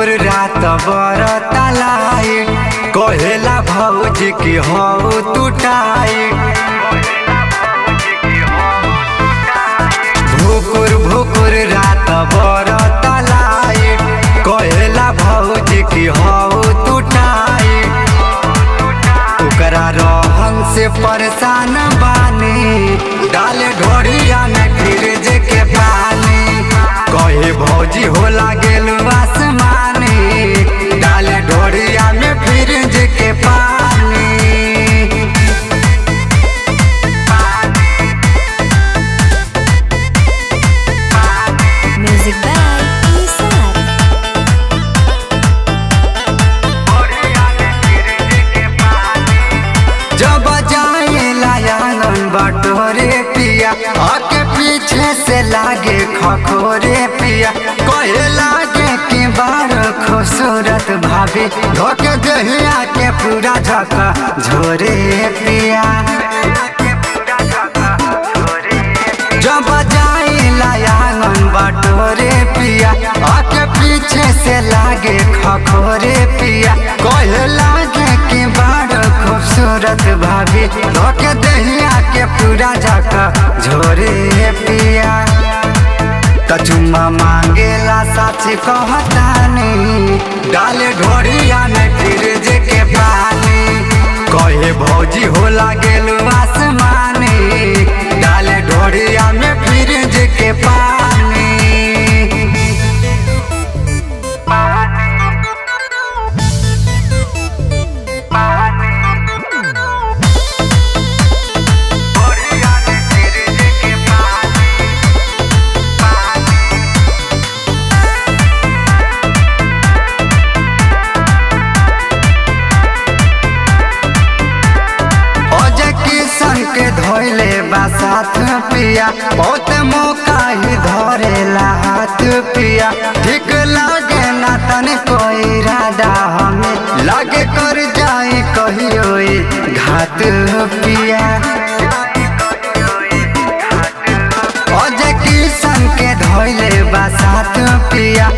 बर तलाई। कहेला भौजी की हो टूटाई भुकुर भुकुर रात बर तलाई। कहेला भौजी की हो टूटाई ओकरा रहन से परेशान बानी। डाले ढोरिया में फ्रिज के पानी। कहे भौजी हो लागेल पिया। आके पीछे से लागे खखोरे पिया। कहे लागे कि बार खूबसूरत भाभी। धोके दहिया के पूरा झका झोरे पिया। पिया। आके पीछे से लागे खखोरे पिया। कहे झोरे पिया। मांगे मांगेला सच कहतानी डाले ढोरिया में जे के पानी कहे भौजी हो लागेल पिया बहुत मौका ही धरेला हाथ पिया। ठीक लागे ना तने कोई इरादा हमें, लागे कर जाए कहियो घात पिया। अजय किशन के धोले बा साथ पिया।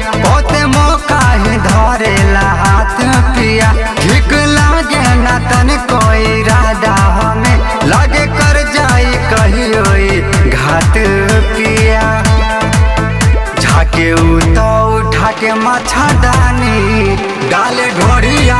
কেউ তাও ঠাকে মাছা দানি ডালে ঘড়িয়া